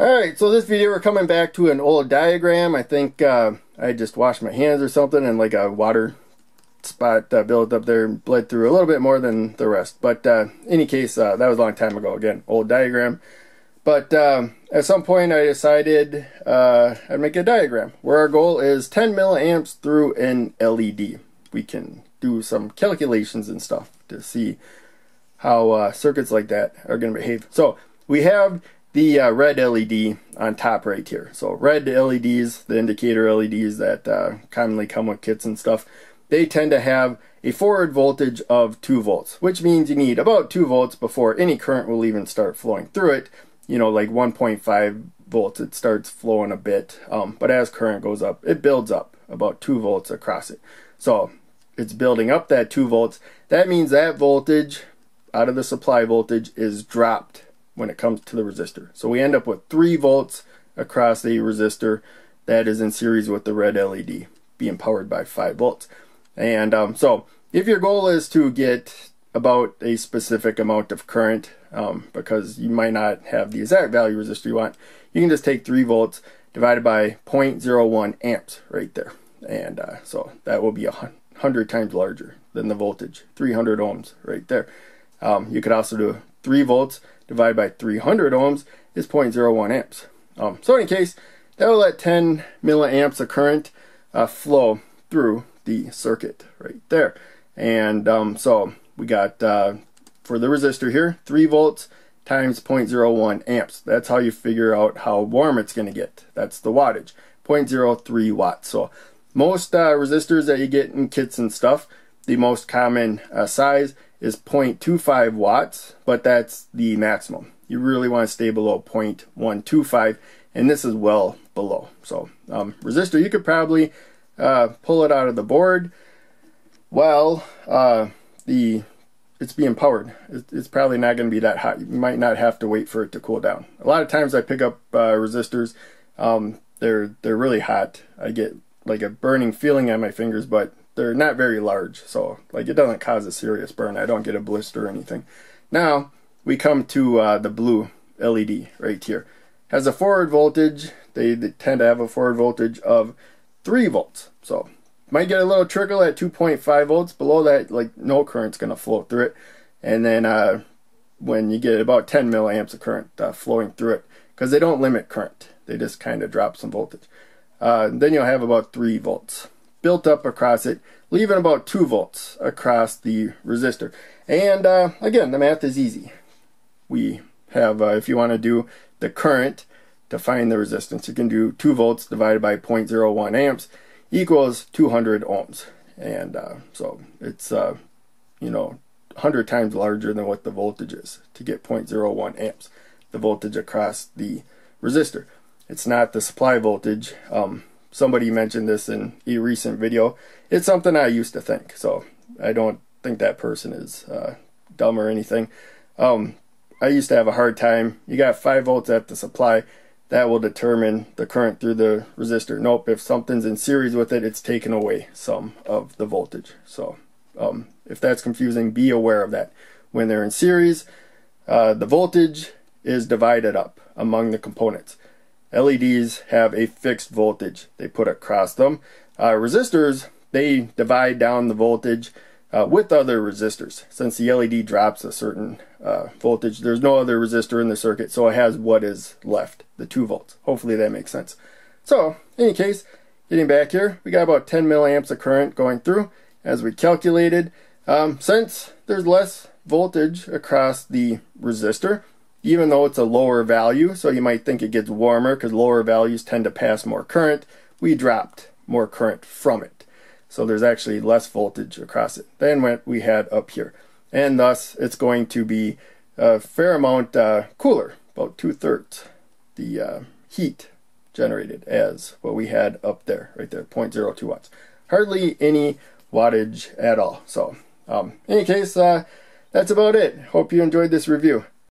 Alright, so this video we're coming back to an old diagram. I think uh, I just washed my hands or something and like a water spot uh, built up there bled through a little bit more than the rest. But uh, any case, uh, that was a long time ago. Again, old diagram. But um, at some point I decided uh, I'd make a diagram where our goal is 10 milliamps through an LED. We can do some calculations and stuff to see how uh, circuits like that are going to behave. So we have the uh, red LED on top right here. So red LEDs, the indicator LEDs that uh, commonly come with kits and stuff, they tend to have a forward voltage of 2 volts, which means you need about 2 volts before any current will even start flowing through it. You know, like 1.5 volts, it starts flowing a bit, um, but as current goes up, it builds up about 2 volts across it. So it's building up that 2 volts. That means that voltage out of the supply voltage is dropped when it comes to the resistor. So we end up with 3 volts across the resistor that is in series with the red LED being powered by 5 volts. And um, so if your goal is to get about a specific amount of current, um, because you might not have the exact value resistor you want, you can just take 3 volts divided by 0.01 amps right there. And uh, so that will be a 100 times larger than the voltage, 300 ohms right there. Um, you could also do 3 volts divided by 300 ohms is 0.01 amps. Um, so in any case, that will let 10 milliamps of current uh, flow through the circuit right there. And um, so we got, uh, for the resistor here, 3 volts times 0.01 amps. That's how you figure out how warm it's going to get. That's the wattage, 0.03 watts. So most uh, resistors that you get in kits and stuff, the most common uh, size is 0.25 watts, but that's the maximum. You really want to stay below 0.125, and this is well below. So um, resistor, you could probably uh, pull it out of the board while uh, the it's being powered. It's probably not going to be that hot. You might not have to wait for it to cool down. A lot of times I pick up uh, resistors. Um, they're they're really hot. I get like a burning feeling on my fingers, but they're not very large, so like it doesn't cause a serious burn. I don't get a blister or anything. Now we come to uh, the blue LED right here. Has a forward voltage. They, they tend to have a forward voltage of 3 volts. So might get a little trickle at 2.5 volts. Below that, like no current's going to flow through it. And then uh, when you get about 10 milliamps of current uh, flowing through it, because they don't limit current, they just kind of drop some voltage. Uh, then you'll have about 3 volts built up across it, leaving about 2 volts across the resistor. And uh, again, the math is easy. We have, uh, if you want to do the current to find the resistance, you can do 2 volts divided by 0.01 amps equals 200 ohms. And uh, so it's, uh, you know, 100 times larger than what the voltage is to get 0.01 amps, the voltage across the resistor. It's not the supply voltage. Um, somebody mentioned this in a recent video. It's something I used to think, so I don't think that person is uh, dumb or anything. Um, I used to have a hard time. You got 5 volts at the supply. That will determine the current through the resistor. Nope, if something's in series with it, it's taken away some of the voltage. So um, if that's confusing, be aware of that. When they're in series, uh, the voltage is divided up among the components. LEDs have a fixed voltage they put across them. Uh, resistors, they divide down the voltage uh, with other resistors. Since the LED drops a certain uh, voltage, there's no other resistor in the circuit, so it has what is left, the 2 volts. Hopefully that makes sense. So, in any case, getting back here, we got about 10 milliamps of current going through as we calculated. Um, since there's less voltage across the resistor, even though it's a lower value, so you might think it gets warmer because lower values tend to pass more current, we dropped more current from it. So there's actually less voltage across it than what we had up here. And thus, it's going to be a fair amount uh, cooler, about two-thirds the uh, heat generated as what we had up there, right there, 0.02 watts. Hardly any wattage at all. So, um, in any case, uh, that's about it. Hope you enjoyed this review.